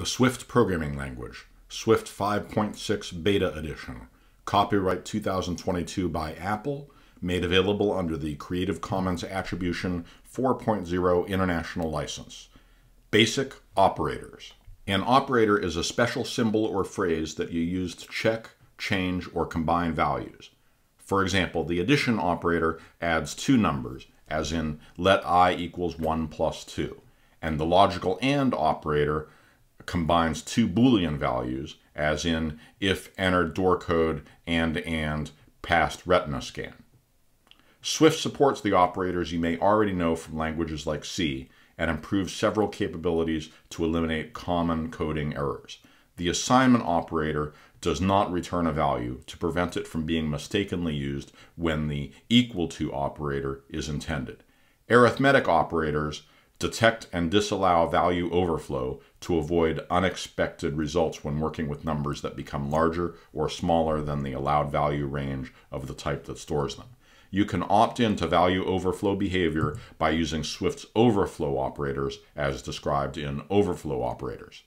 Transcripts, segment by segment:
The Swift Programming Language, Swift 5.6 Beta Edition, copyright 2022 by Apple, made available under the Creative Commons Attribution 4.0 International License. Basic Operators. An operator is a special symbol or phrase that you use to check, change, or combine values. For example, the addition operator adds two numbers, as in let i equals 1 plus 2, and the logical AND operator combines two Boolean values, as in if entered door code and and passed retina scan. Swift supports the operators you may already know from languages like C and improves several capabilities to eliminate common coding errors. The assignment operator does not return a value to prevent it from being mistakenly used when the equal to operator is intended. Arithmetic operators detect and disallow value overflow to avoid unexpected results when working with numbers that become larger or smaller than the allowed value range of the type that stores them. You can opt in to value overflow behavior by using Swift's overflow operators as described in overflow operators.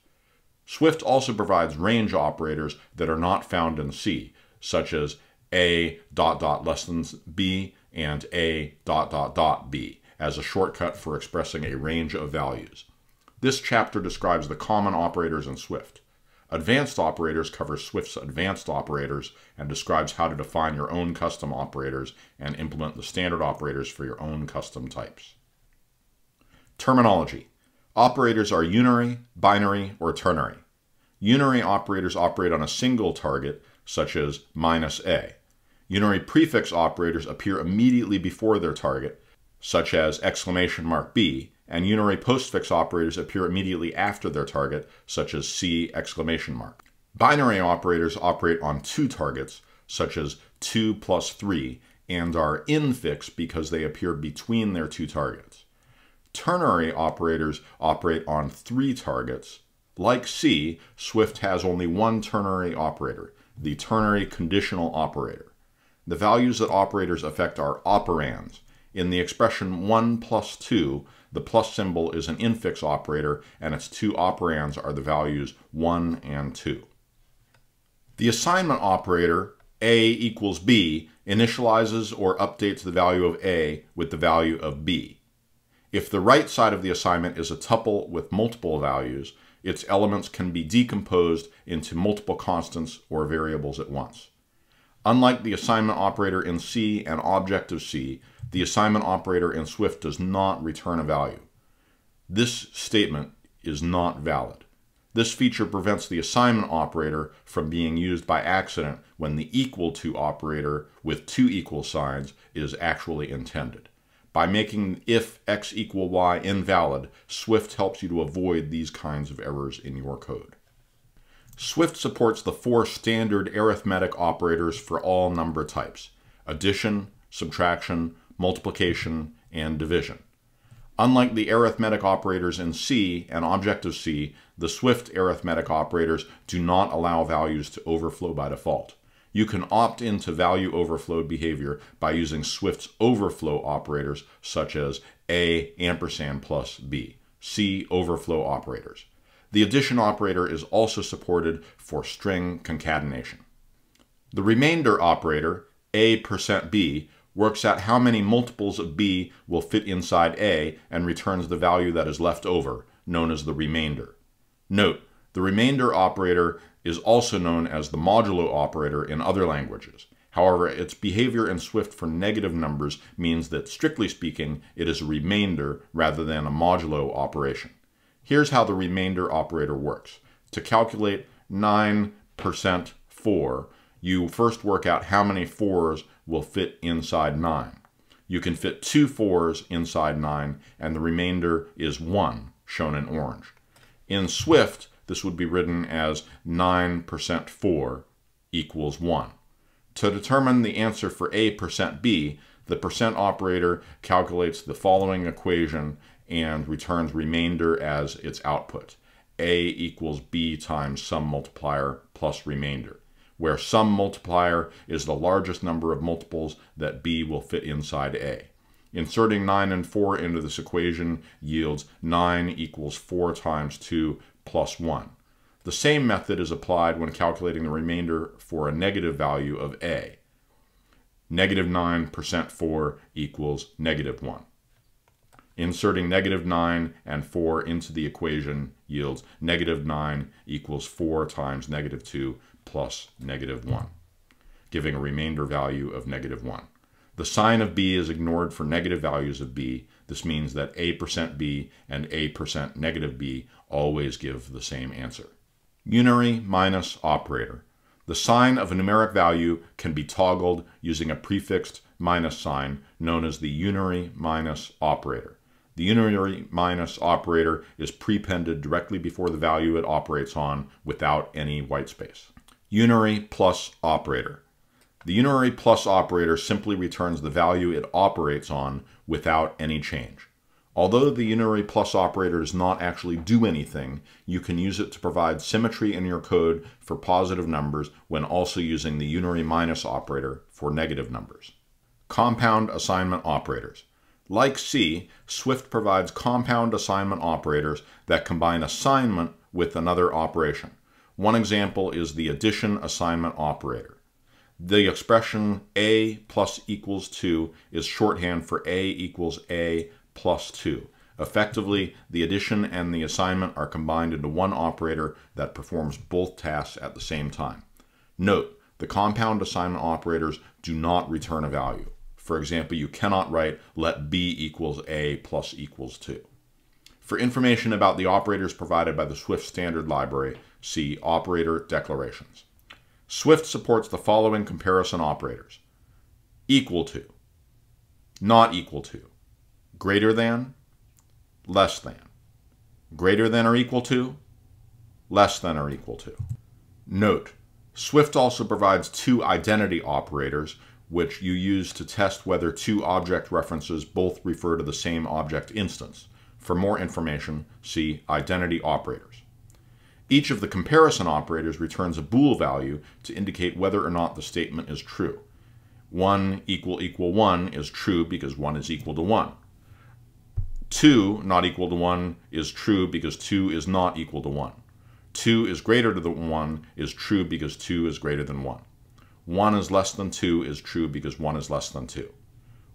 Swift also provides range operators that are not found in C, such as a dot dot less than b and a dot dot dot b as a shortcut for expressing a range of values. This chapter describes the common operators in Swift. Advanced operators covers Swift's advanced operators and describes how to define your own custom operators and implement the standard operators for your own custom types. Terminology. Operators are unary, binary, or ternary. Unary operators operate on a single target, such as minus a. Unary prefix operators appear immediately before their target, such as exclamation mark B, and unary postfix operators appear immediately after their target, such as C exclamation mark. Binary operators operate on two targets, such as 2 plus 3, and are infix because they appear between their two targets. Ternary operators operate on three targets. Like C, Swift has only one ternary operator, the ternary conditional operator. The values that operators affect are operands, in the expression 1 plus 2, the plus symbol is an infix operator and its two operands are the values 1 and 2. The assignment operator, a equals b, initializes or updates the value of a with the value of b. If the right side of the assignment is a tuple with multiple values, its elements can be decomposed into multiple constants or variables at once. Unlike the assignment operator in C and Objective-C, the assignment operator in Swift does not return a value. This statement is not valid. This feature prevents the assignment operator from being used by accident when the equal to operator with two equal signs is actually intended. By making if x equal y invalid, Swift helps you to avoid these kinds of errors in your code. Swift supports the four standard arithmetic operators for all number types addition, subtraction, multiplication, and division. Unlike the arithmetic operators in see and Objective-C, the Swift arithmetic operators do not allow values to overflow by default. You can opt into value overflow behavior by using Swift's overflow operators such as A ampersand plus B, C overflow operators. The addition operator is also supported for string concatenation. The remainder operator, a percent %b, works out how many multiples of b will fit inside a and returns the value that is left over, known as the remainder. Note, the remainder operator is also known as the modulo operator in other languages. However, its behavior in Swift for negative numbers means that, strictly speaking, it is a remainder rather than a modulo operation. Here's how the remainder operator works. To calculate 9% 4, you first work out how many 4s will fit inside 9. You can fit two 4s inside 9, and the remainder is 1, shown in orange. In Swift, this would be written as 9% 4 equals 1. To determine the answer for a percent b, the percent operator calculates the following equation and returns remainder as its output. A equals B times some multiplier plus remainder, where some multiplier is the largest number of multiples that B will fit inside A. Inserting 9 and 4 into this equation yields 9 equals 4 times 2 plus 1. The same method is applied when calculating the remainder for a negative value of a. Negative 9% 4 equals negative 1. Inserting negative 9 and 4 into the equation yields negative 9 equals 4 times negative 2 plus negative 1, giving a remainder value of negative 1. The sign of b is ignored for negative values of b. This means that a percent b and a percent negative b always give the same answer. Unary minus operator. The sign of a numeric value can be toggled using a prefixed minus sign known as the unary minus operator. The unary minus operator is prepended directly before the value it operates on without any whitespace. Unary plus operator. The unary plus operator simply returns the value it operates on without any change. Although the unary plus operator does not actually do anything, you can use it to provide symmetry in your code for positive numbers when also using the unary minus operator for negative numbers. Compound assignment operators. Like C, Swift provides compound assignment operators that combine assignment with another operation. One example is the addition assignment operator. The expression a plus equals 2 is shorthand for a equals a plus 2. Effectively, the addition and the assignment are combined into one operator that performs both tasks at the same time. Note, the compound assignment operators do not return a value. For example, you cannot write let b equals a plus equals 2. For information about the operators provided by the Swift Standard Library, see Operator Declarations. Swift supports the following comparison operators. Equal to, not equal to, greater than, less than, greater than or equal to, less than or equal to. Note, Swift also provides two identity operators which you use to test whether two object references both refer to the same object instance. For more information, see identity operators. Each of the comparison operators returns a bool value to indicate whether or not the statement is true. 1 equal equal 1 is true because 1 is equal to 1. 2 not equal to 1 is true because 2 is not equal to 1. 2 is greater than 1 is true because 2 is greater than 1. 1 is less than 2 is true because 1 is less than 2.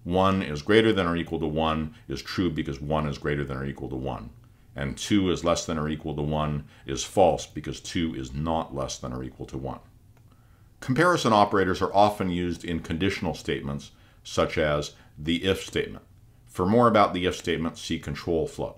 1 is greater than or equal to 1 is true because 1 is greater than or equal to 1. And 2 is less than or equal to 1 is false because 2 is not less than or equal to 1. Comparison operators are often used in conditional statements, such as the if statement. For more about the if statement, see control flow.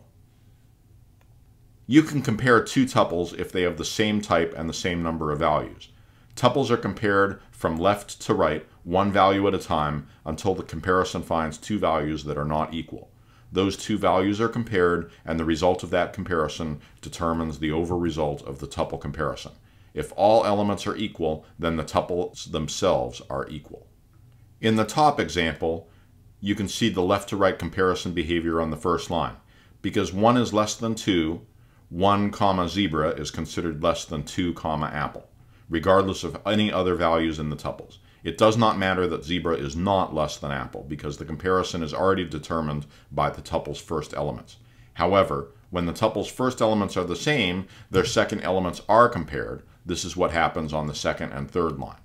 You can compare two tuples if they have the same type and the same number of values. Tuples are compared from left to right, one value at a time, until the comparison finds two values that are not equal. Those two values are compared, and the result of that comparison determines the over result of the tuple comparison. If all elements are equal, then the tuples themselves are equal. In the top example, you can see the left to right comparison behavior on the first line. Because 1 is less than 2, 1 comma zebra is considered less than 2 comma apple, regardless of any other values in the tuples. It does not matter that zebra is not less than apple because the comparison is already determined by the tuple's first elements. However, when the tuple's first elements are the same, their second elements are compared. This is what happens on the second and third line.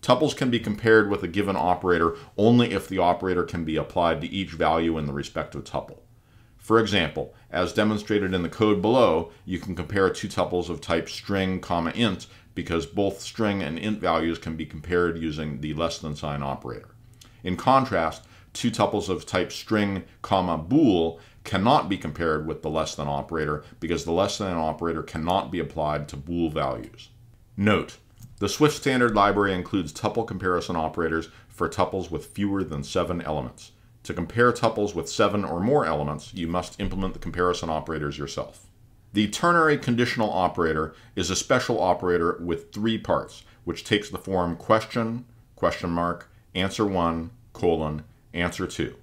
Tuples can be compared with a given operator only if the operator can be applied to each value in the respective tuple. For example, as demonstrated in the code below, you can compare two tuples of type string, comma, int because both string and int values can be compared using the less than sign operator. In contrast, two tuples of type string, comma, bool cannot be compared with the less than operator because the less than operator cannot be applied to bool values. Note, the Swift Standard Library includes tuple comparison operators for tuples with fewer than seven elements. To compare tuples with seven or more elements, you must implement the comparison operators yourself. The ternary conditional operator is a special operator with three parts, which takes the form question, question mark, answer 1, colon, answer 2.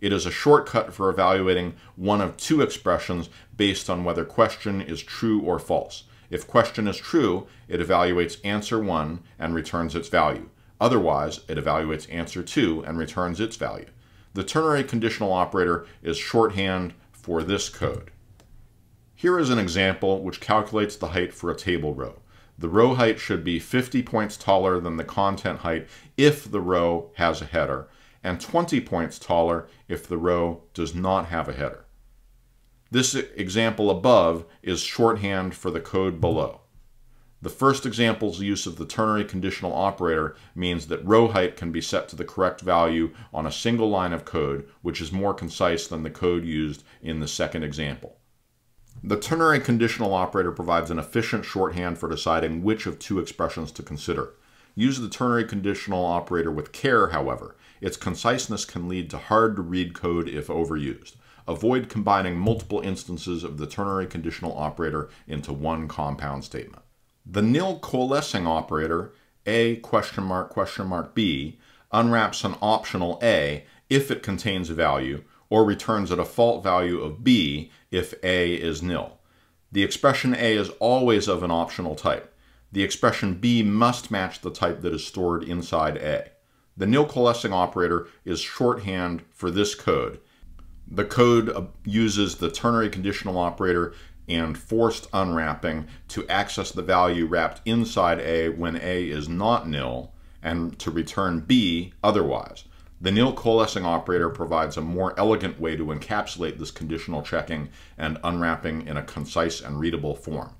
It is a shortcut for evaluating one of two expressions based on whether question is true or false. If question is true, it evaluates answer 1 and returns its value. Otherwise, it evaluates answer 2 and returns its value. The ternary conditional operator is shorthand for this code. Here is an example which calculates the height for a table row. The row height should be 50 points taller than the content height if the row has a header, and 20 points taller if the row does not have a header. This example above is shorthand for the code below. The first example's use of the ternary conditional operator means that row height can be set to the correct value on a single line of code, which is more concise than the code used in the second example. The ternary conditional operator provides an efficient shorthand for deciding which of two expressions to consider. Use the ternary conditional operator with care, however. Its conciseness can lead to hard to read code if overused. Avoid combining multiple instances of the ternary conditional operator into one compound statement. The nil coalescing operator, A question mark question mark B, unwraps an optional A if it contains a value, or returns a default value of b if a is nil. The expression a is always of an optional type. The expression b must match the type that is stored inside a. The nil coalescing operator is shorthand for this code. The code uses the ternary conditional operator and forced unwrapping to access the value wrapped inside A when A is not nil and to return B otherwise. The nil coalescing operator provides a more elegant way to encapsulate this conditional checking and unwrapping in a concise and readable form.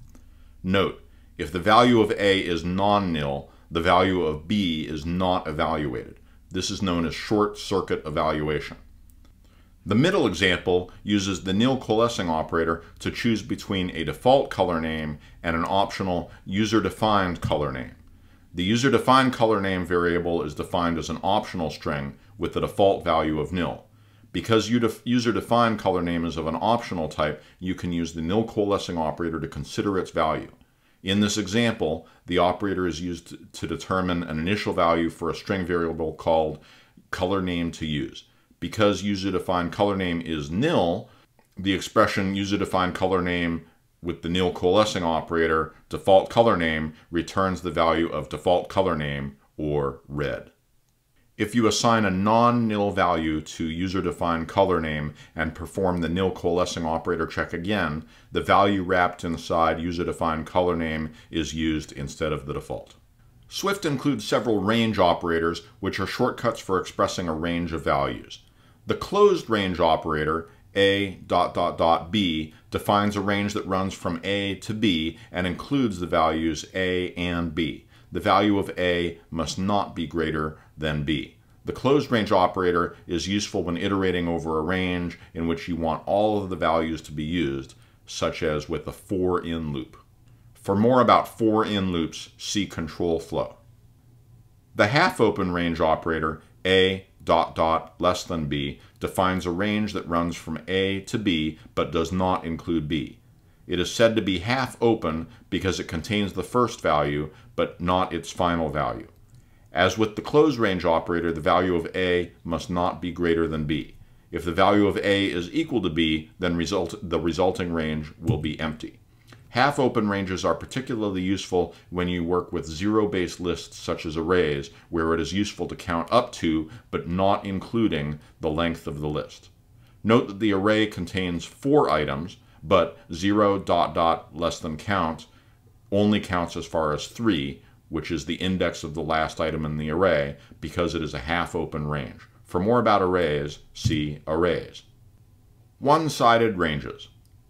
Note, if the value of A is non-nil, the value of B is not evaluated. This is known as short circuit evaluation. The middle example uses the nil coalescing operator to choose between a default color name and an optional user-defined color name. The user-defined color name variable is defined as an optional string with the default value of nil. Because user-defined color name is of an optional type, you can use the nil coalescing operator to consider its value. In this example, the operator is used to determine an initial value for a string variable called color name to use. Because user-defined color name is nil, the expression user-defined color name with the nil coalescing operator, default color name, returns the value of default color name, or red. If you assign a non-nil value to user-defined color name and perform the nil coalescing operator check again, the value wrapped inside user-defined color name is used instead of the default. Swift includes several range operators, which are shortcuts for expressing a range of values. The closed range operator, a dot dot dot b, defines a range that runs from a to b and includes the values a and b the value of A must not be greater than B. The closed range operator is useful when iterating over a range in which you want all of the values to be used, such as with a for in loop. For more about for in loops, see control flow. The half open range operator, A dot dot less than B, defines a range that runs from A to B but does not include B. It is said to be half open because it contains the first value, but not its final value. As with the closed range operator, the value of A must not be greater than B. If the value of A is equal to B, then result, the resulting range will be empty. Half-open ranges are particularly useful when you work with zero-based lists such as arrays, where it is useful to count up to, but not including, the length of the list. Note that the array contains four items, but 0 dot dot less than count only counts as far as 3, which is the index of the last item in the array, because it is a half-open range. For more about arrays, see arrays. One-sided ranges.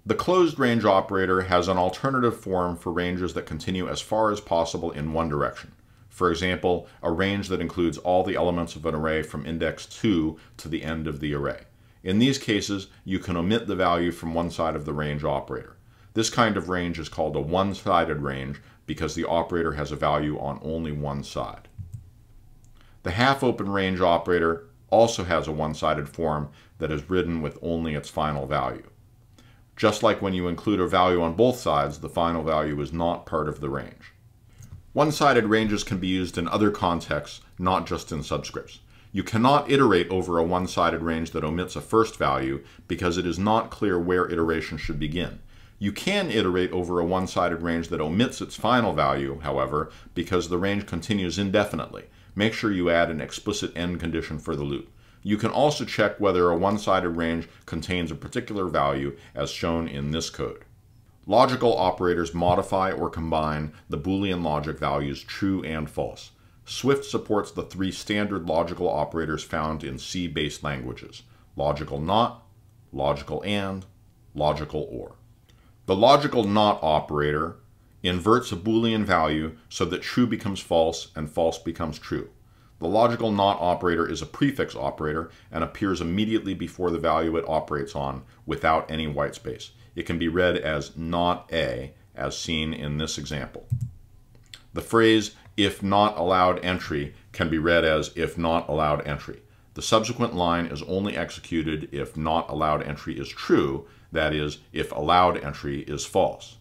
The closed range operator has an alternative form for ranges that continue as far as possible in one direction. For example, a range that includes all the elements of an array from index 2 to the end of the array. In these cases, you can omit the value from one side of the range operator. This kind of range is called a one-sided range because the operator has a value on only one side. The half-open range operator also has a one-sided form that is written with only its final value. Just like when you include a value on both sides, the final value is not part of the range. One-sided ranges can be used in other contexts, not just in subscripts. You cannot iterate over a one-sided range that omits a first value because it is not clear where iteration should begin. You can iterate over a one-sided range that omits its final value, however, because the range continues indefinitely. Make sure you add an explicit end condition for the loop. You can also check whether a one-sided range contains a particular value as shown in this code. Logical operators modify or combine the Boolean logic values true and false. Swift supports the three standard logical operators found in C-based languages, logical not, logical and, logical or. The logical not operator inverts a Boolean value so that true becomes false and false becomes true. The logical not operator is a prefix operator and appears immediately before the value it operates on without any whitespace. It can be read as not a, as seen in this example. The phrase if not allowed entry can be read as if not allowed entry. The subsequent line is only executed if not allowed entry is true, that is, if allowed entry is false.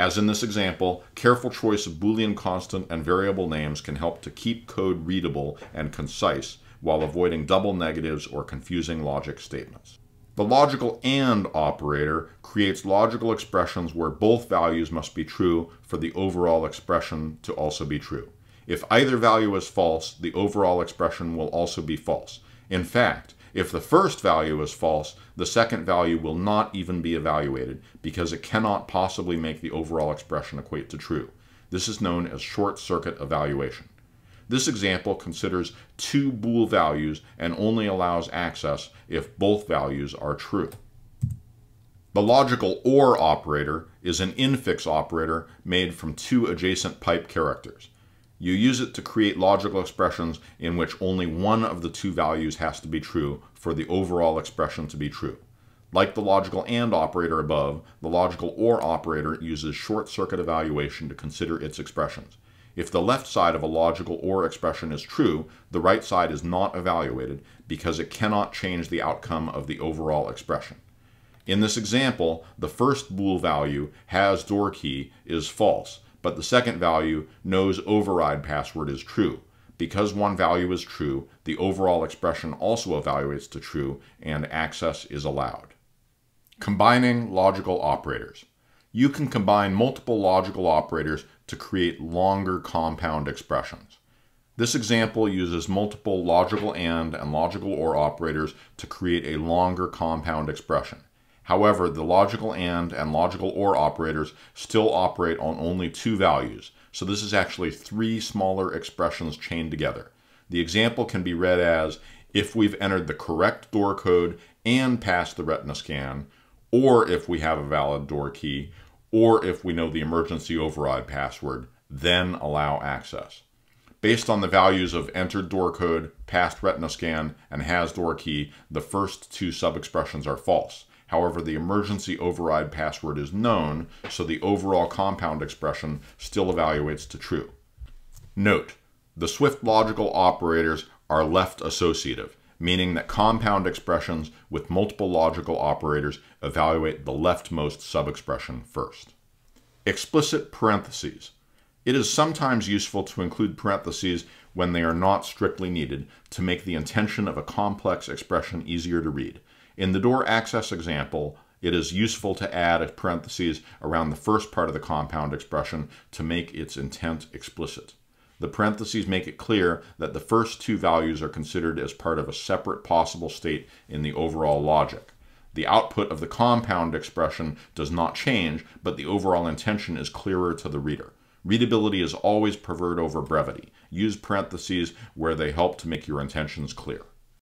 As in this example, careful choice of Boolean constant and variable names can help to keep code readable and concise while avoiding double negatives or confusing logic statements. The logical AND operator creates logical expressions where both values must be true for the overall expression to also be true. If either value is false, the overall expression will also be false. In fact, if the first value is false, the second value will not even be evaluated because it cannot possibly make the overall expression equate to true. This is known as short circuit evaluation. This example considers two bool values and only allows access if both values are true. The logical OR operator is an infix operator made from two adjacent pipe characters. You use it to create logical expressions in which only one of the two values has to be true for the overall expression to be true. Like the logical AND operator above, the logical OR operator uses short-circuit evaluation to consider its expressions. If the left side of a logical OR expression is true, the right side is not evaluated because it cannot change the outcome of the overall expression. In this example, the first bool value has door key is false, but the second value, knows override password, is true. Because one value is true, the overall expression also evaluates to true and access is allowed. Combining logical operators. You can combine multiple logical operators to create longer compound expressions. This example uses multiple logical AND and logical OR operators to create a longer compound expression. However, the logical AND and logical OR operators still operate on only two values, so this is actually three smaller expressions chained together. The example can be read as if we've entered the correct door code and passed the retina scan, or if we have a valid door key, or if we know the emergency override password, then allow access. Based on the values of entered door code, passed retina scan, and has door key, the first two sub-expressions are false. However, the emergency override password is known, so the overall compound expression still evaluates to true. Note, the Swift logical operators are left associative, meaning that compound expressions with multiple logical operators evaluate the leftmost subexpression first. Explicit parentheses. It is sometimes useful to include parentheses when they are not strictly needed to make the intention of a complex expression easier to read. In the door access example, it is useful to add a parentheses around the first part of the compound expression to make its intent explicit. The parentheses make it clear that the first two values are considered as part of a separate possible state in the overall logic. The output of the compound expression does not change, but the overall intention is clearer to the reader. Readability is always preferred over brevity. Use parentheses where they help to make your intentions clear.